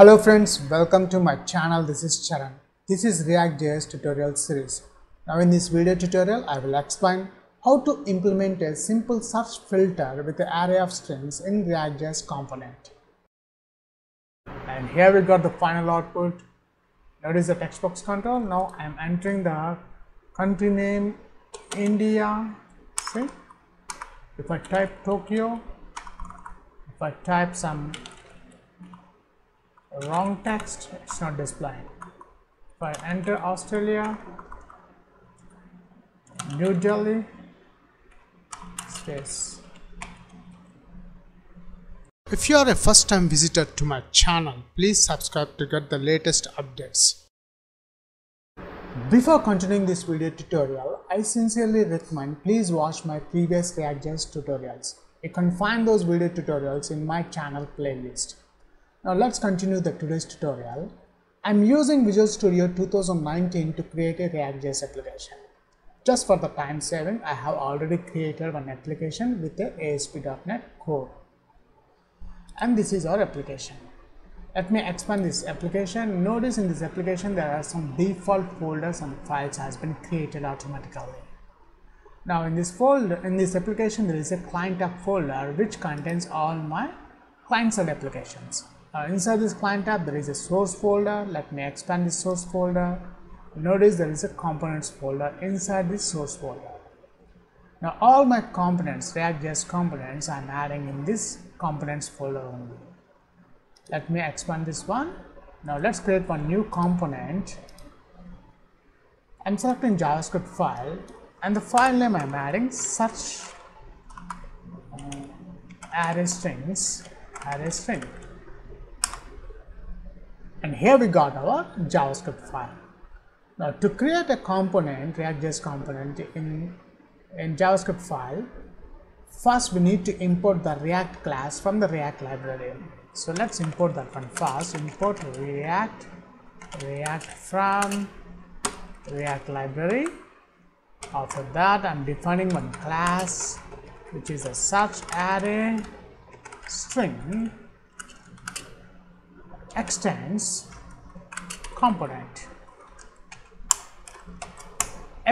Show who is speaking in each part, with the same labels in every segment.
Speaker 1: Hello friends, welcome to my channel. This is Charan. This is React.js tutorial series. Now in this video tutorial, I will explain how to implement a simple search filter with an array of strings in React.js component. And here we got the final output. Notice the text box control. Now I am entering the country name India. See? If I type Tokyo, if I type some wrong text, it's not displaying. If I enter Australia, New Delhi, states. If you are a first time visitor to my channel, please subscribe to get the latest updates. Before continuing this video tutorial, I sincerely recommend please watch my previous React.js tutorials. You can find those video tutorials in my channel playlist. Now let's continue the today's tutorial. I'm using Visual Studio 2019 to create a React.js application. Just for the time saving, I have already created one application with the ASP.NET Core. And this is our application. Let me expand this application. Notice in this application there are some default folders and files has been created automatically. Now in this folder, in this application there is a ClientApp folder which contains all my client-side applications. Uh, inside this ClientApp there is a source folder. Let me expand this source folder. Notice there is a components folder inside this source folder. Now all my components, React.js components I am adding in this components folder only. Let me expand this one. Now let's create one new component. I'm selecting JavaScript file and the file name I'm adding search uh, array strings array string and here we got our JavaScript file. Now to create a component, React.js component in, in JavaScript file, first we need to import the React class from the React library. So let's import that one first, import React, React from React library. After that I'm defining one class which is a search array string extends component.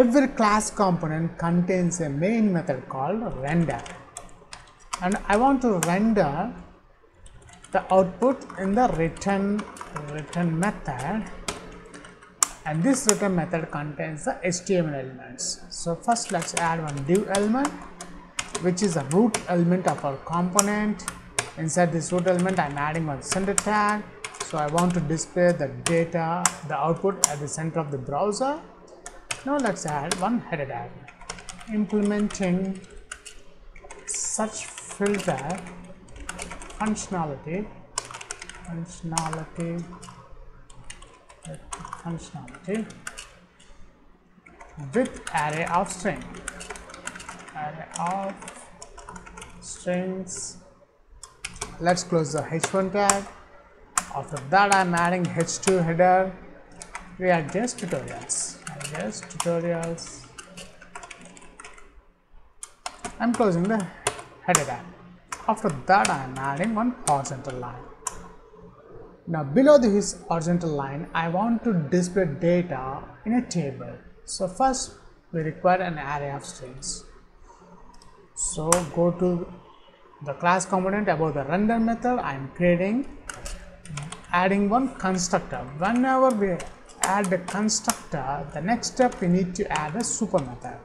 Speaker 1: Every class component contains a main method called render and I want to render the output in the return return method and this return method contains the HTML elements. So first let's add one div element which is a root element of our component. Inside this root element I am adding one center tag so I want to display the data the output at the center of the browser. Now let's add one header tag implementing search filter functionality functionality functionality with array of string. Array of strings. Let's close the h1 tag after that I'm adding h2 header. React.js tutorials. React.js tutorials. I'm closing the header tag after that I'm adding one horizontal line. Now below this horizontal line I want to display data in a table. So first we require an array of strings. So go to the class component above the render method. I am creating adding one constructor. Whenever we add a constructor the next step we need to add a super method.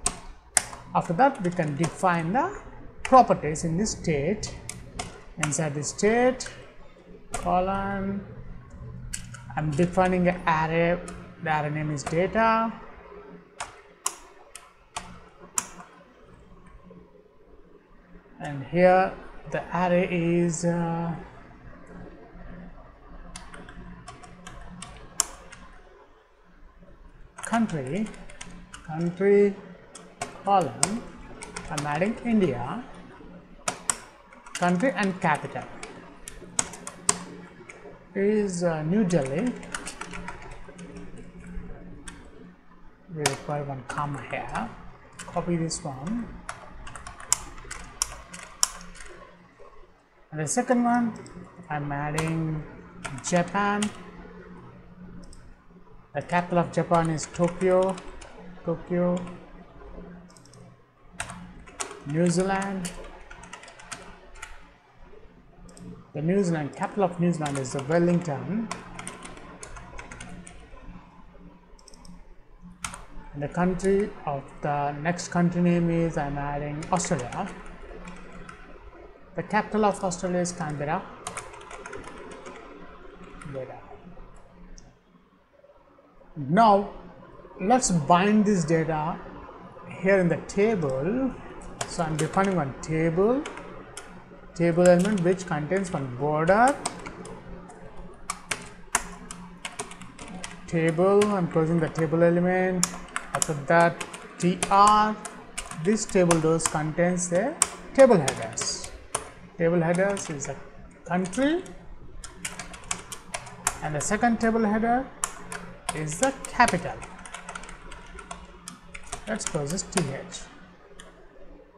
Speaker 1: After that we can define the properties in this state. Inside the state colon i'm defining an array. The array name is data. And here the array is uh, country country column I'm adding India country and capital. Is uh, New Delhi. We require one comma here. Copy this one. And the second one I'm adding Japan. The capital of Japan is Tokyo. Tokyo. New Zealand. The New Zealand capital of New Zealand is the Wellington. And the country of the next country name is I'm adding Australia. The capital of Australia is Canberra. Canberra. Now let's bind this data here in the table. So I'm defining one table, table element which contains one border, table, I'm closing the table element, after that tr, this table does contains the table headers. Table headers is a country and the second table header is the capital. Let's close this th.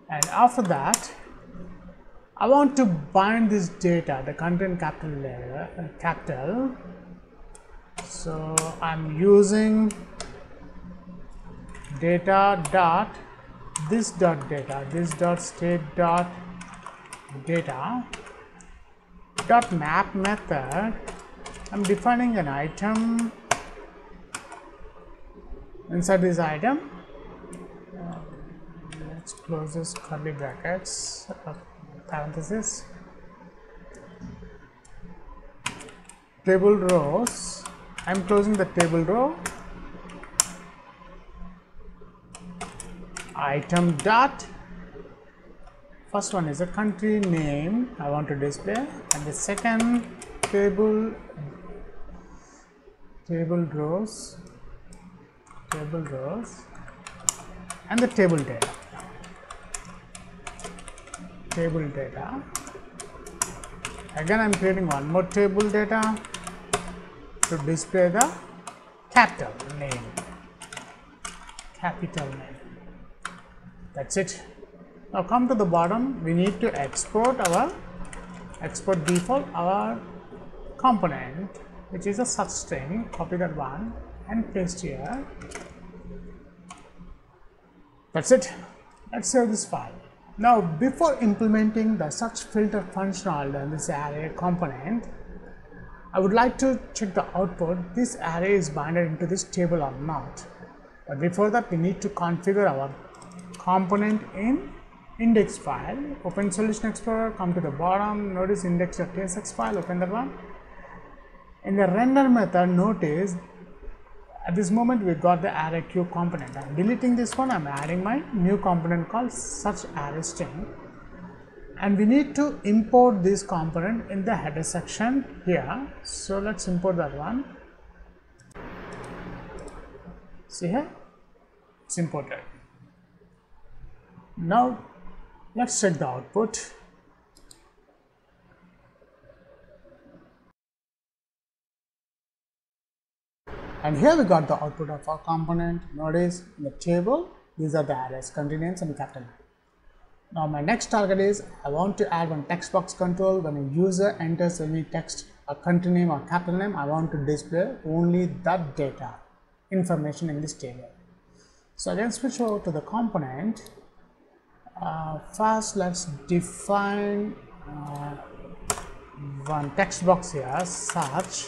Speaker 1: And after that, I want to bind this data, the content capital layer, uh, capital. So I'm using data dot this dot data, this dot state dot data dot map method. I'm defining an item inside this item uh, let's close this curly brackets uh, parenthesis. Table rows I'm closing the table row. Item dot. First one is a country name I want to display. And the second table table rows table rows and the table data. Table data. Again I'm creating one more table data to display the capital name. Capital name. That's it. Now come to the bottom. We need to export our export default our component which is a such string copy that one and paste here. That's it. Let's save this file. Now before implementing the such filter functional in this array component I would like to check the output. This array is binded into this table or not. But before that we need to configure our component in index file. Open solution explorer come to the bottom. Notice index.tsx file open that one. In the render method notice at this moment we got the array q component. I'm deleting this one. I'm adding my new component called such array string. And we need to import this component in the header section here. So let's import that one. See here? It's imported. Now let's check the output and here we got the output of our component notice in the table. These are the arrays continents and capital now my next target is i want to add one text box control. When a user enters any text a country name or capital name i want to display only that data information in this table. So again switch over to the component. Uh, first let's define uh, one text box here such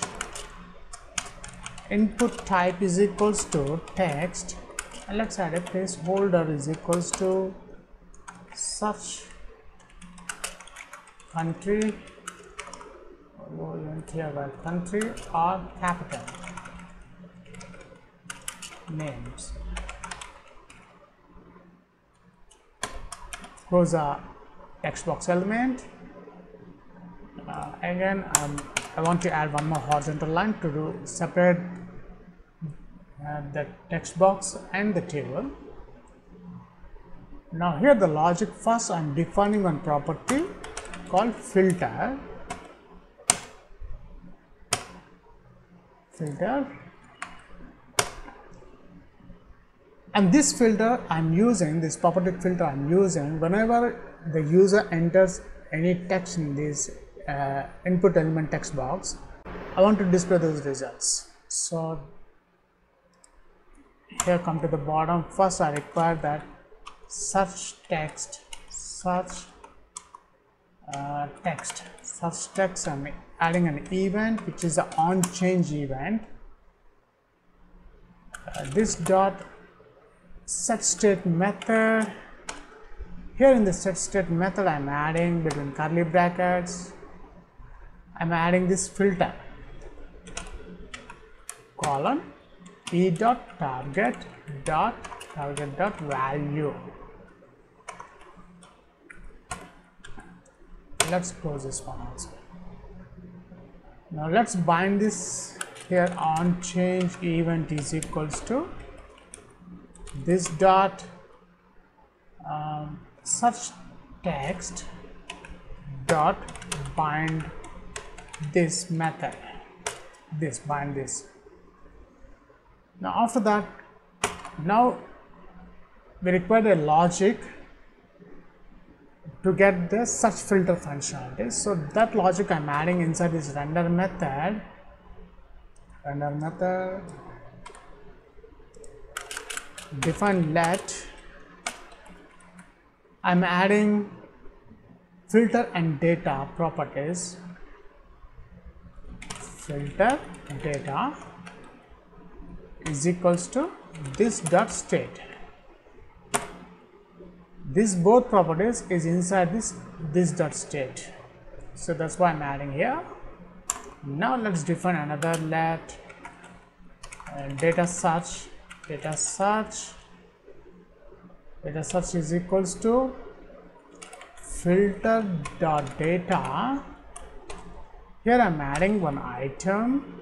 Speaker 1: input type is equals to text. And let's add a placeholder is equals to such country. Here country or capital. Names. Close a text box element. Uh, again um, I want to add one more horizontal line to do separate uh, the text box and the table. Now here the logic first I am defining one property called filter filter and this filter I am using this property filter I am using whenever the user enters any text in this uh, input element text box I want to display those results. So here come to the bottom. First I require that search text search uh, text search text I'm adding an event which is an on change event. Uh, this dot set state method. Here in the set state method I'm adding between curly brackets I'm adding this filter. Colon e dot target dot target dot value. Let's close this one also. Now let's bind this here on change event is equals to this dot um, search text dot bind this method this bind this. Now after that now we require a logic to get the such filter functionality. So that logic i'm adding inside this render method render method define let i'm adding filter and data properties filter data is equals to this dot state. This both properties is inside this this dot state. So that's why i'm adding here. Now let's define another let data search data search data search is equals to filter dot data here i'm adding one item.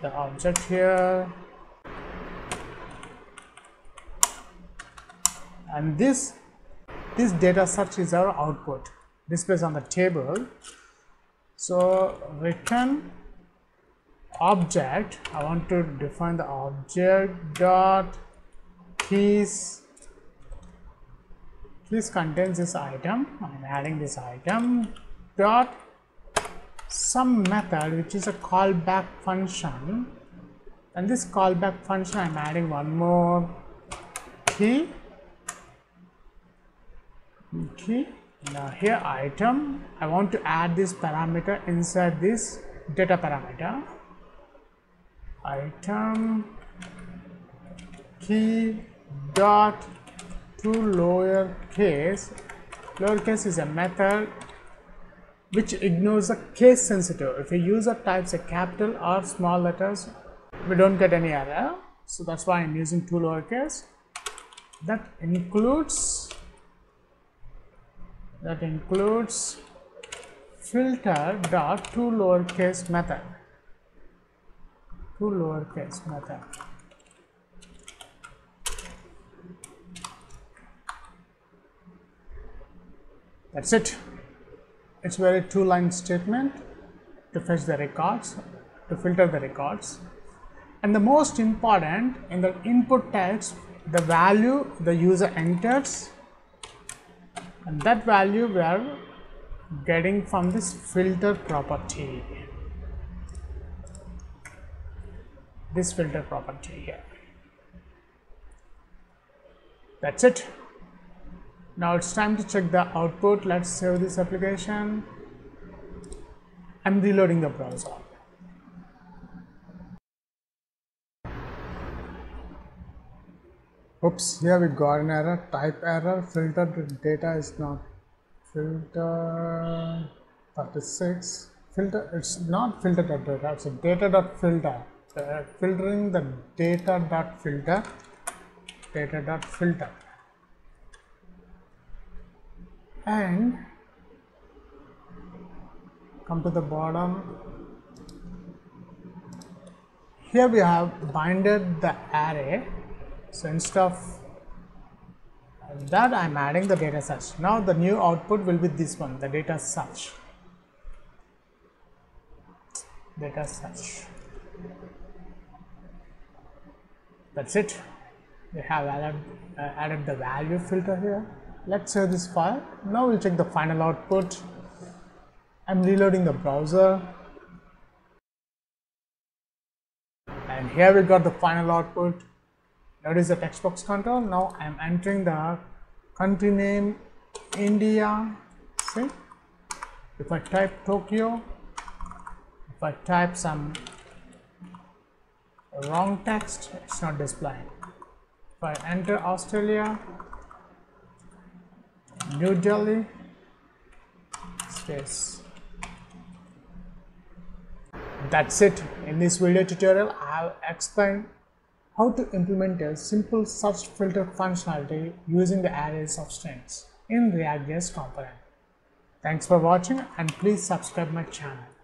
Speaker 1: The object here. And this this data search is our output. Displays on the table. So return object. I want to define the object dot keys. Keys contains this item. I'm adding this item dot some method which is a callback function. And this callback function I'm adding one more key. Key. Now here item. I want to add this parameter inside this data parameter. Item key dot to lowercase. Lowercase is a method which ignores the case sensitive. If a user types a capital or small letters, we don't get any error. So that's why I'm using to lowercase. That includes that includes filter dot to lowercase method. To lowercase method. That's it it's very two line statement to fetch the records to filter the records. And the most important in the input text the value the user enters and that value we are getting from this filter property. This filter property here. That's it now it's time to check the output. Let's save this application. I'm reloading the browser. Oops here we got an error type error filter data is not filter 36 filter it's not filtered data it's a data dot filter. Uh, filtering the data dot filter data dot filter and come to the bottom. Here we have binded the array. So instead of that I'm adding the data search now the new output will be this one the data search data search that's it. We have added, uh, added the value filter here let's save this file. Now we'll check the final output. I'm reloading the browser. And here we got the final output. Notice the text box control. Now I'm entering the country name India. See? If I type Tokyo if I type some wrong text it's not displaying. If I enter Australia New Delhi space that's it in this video tutorial I have explained how to implement a simple search filter functionality using the arrays of strings in React.js component. Thanks for watching and please subscribe my channel.